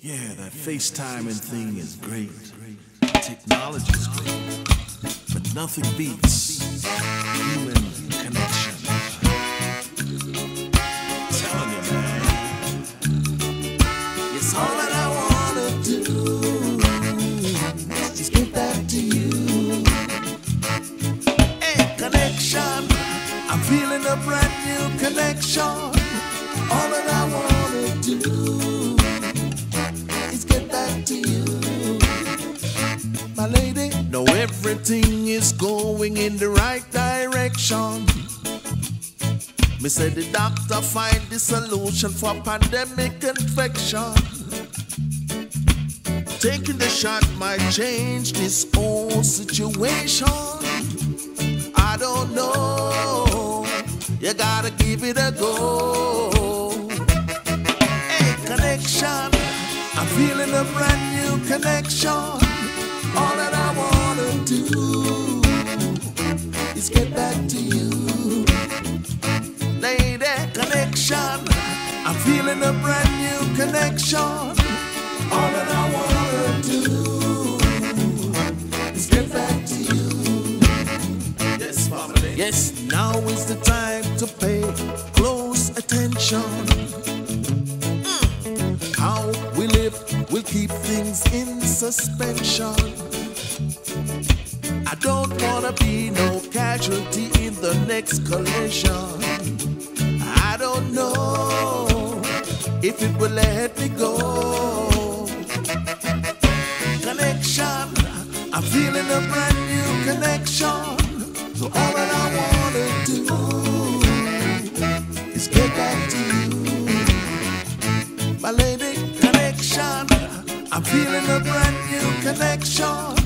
Yeah, that FaceTiming thing is great. Technology's great. But nothing beats human connection. I'm telling you, man. It's all that I wanna do. Just get back to you. Hey, connection. I'm feeling a brand new connection. All going in the right direction. Me said the doctor find the solution for pandemic infection. Taking the shot might change this whole situation. I don't know. You gotta give it a go. Hey, connection. I'm feeling a brand new connection. All that I wanna do brand new connection. All that I wanna do is get back to you. Yes, family. Yes, now is the time to pay close attention. Mm. How we live will keep things in suspension. I don't wanna be no casualty in the next collision. If it will let me go. Connection, I'm feeling a brand new connection. So all that I wanna do is get back to you. My lady, connection, I'm feeling a brand new connection.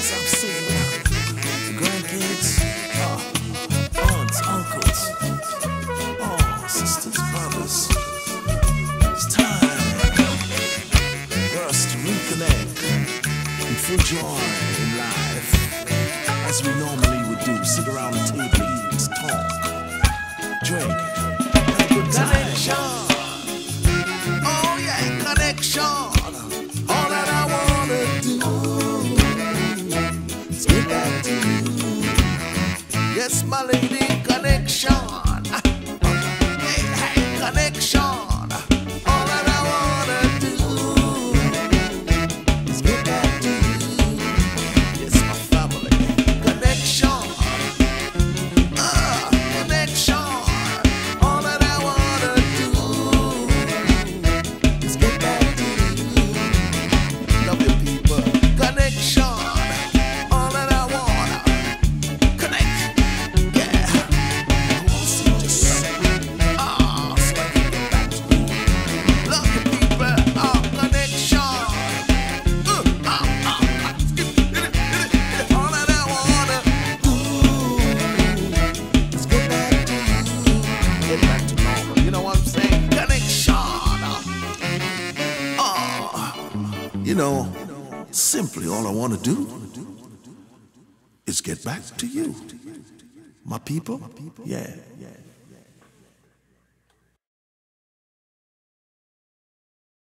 I've seen the grandkids, uh, aunts, uncles, oh, sisters, brothers. It's time for us to reconnect and joy in life, as we normally would do. Sit around the table, eat, talk, drink, have a good time. Yes, my lady, you know, simply all I want to do is get back to you. My people? Yeah.